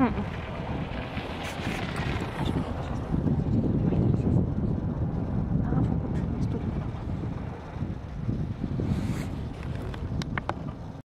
Mm-mm.